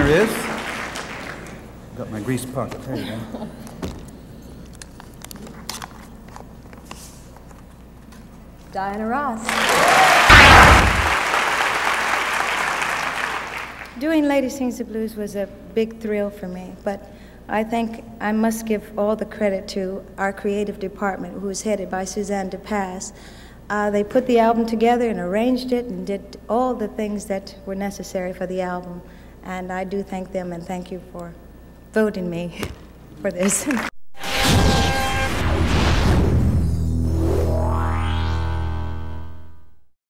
partner is. Got my grease pocket. There you go. Diana Ross. Doing Lady Sings the Blues was a big thrill for me, but I think I must give all the credit to our creative department, who is headed by Suzanne de Passe. Uh, they put the album together and arranged it and did all the things that were necessary for the album. And I do thank them and thank you for voting me for this.